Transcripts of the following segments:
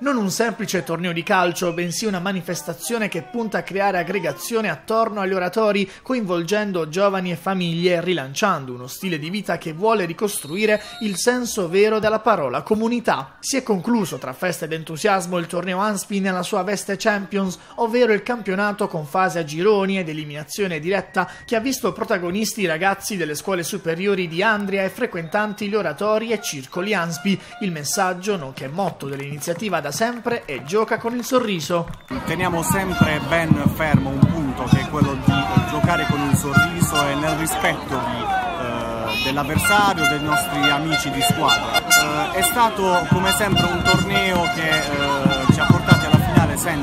Non un semplice torneo di calcio, bensì una manifestazione che punta a creare aggregazione attorno agli oratori, coinvolgendo giovani e famiglie e rilanciando uno stile di vita che vuole ricostruire il senso vero della parola comunità. Si è concluso tra festa ed entusiasmo il torneo Anspi nella sua veste Champions, ovvero il campionato con fase a gironi ed eliminazione diretta che ha visto protagonisti i ragazzi delle scuole superiori di Andria e frequentanti gli oratori e circoli Anspi. Il messaggio, nonché motto dell'iniziativa da sempre e gioca con il sorriso. Teniamo sempre ben fermo un punto che è quello di giocare con il sorriso e nel rispetto di, eh, dell'avversario, dei nostri amici di squadra. Eh, è stato come sempre un torneo che eh,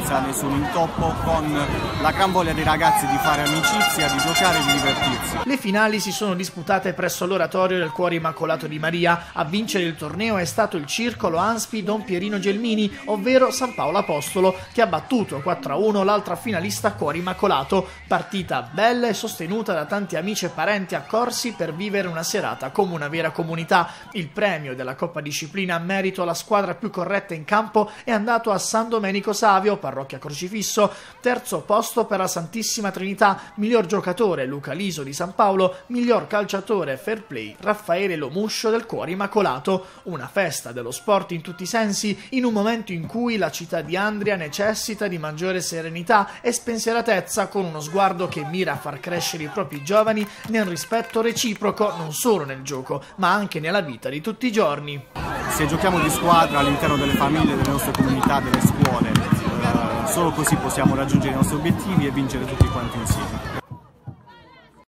senza nessun intoppo, con la gran voglia dei ragazzi di fare amicizia, di giocare e di divertirsi. Le finali si sono disputate presso l'oratorio del Cuore Immacolato di Maria. A vincere il torneo è stato il circolo Anspi Don Pierino Gelmini, ovvero San Paolo Apostolo, che ha battuto 4-1 l'altra finalista Cuore Immacolato. Partita bella e sostenuta da tanti amici e parenti accorsi per vivere una serata come una vera comunità. Il premio della Coppa Disciplina a merito alla squadra più corretta in campo è andato a San Domenico Savio Flavio, parrocchia Crocifisso, terzo posto per la Santissima Trinità, miglior giocatore Luca Liso di San Paolo, miglior calciatore fair play Raffaele Lomuscio del Cuore Immacolato, una festa dello sport in tutti i sensi in un momento in cui la città di Andria necessita di maggiore serenità e spensieratezza con uno sguardo che mira a far crescere i propri giovani nel rispetto reciproco non solo nel gioco ma anche nella vita di tutti i giorni. Se giochiamo di squadra all'interno delle famiglie, delle nostre comunità, delle scuole, Solo così possiamo raggiungere i nostri obiettivi e vincere tutti quanti insieme.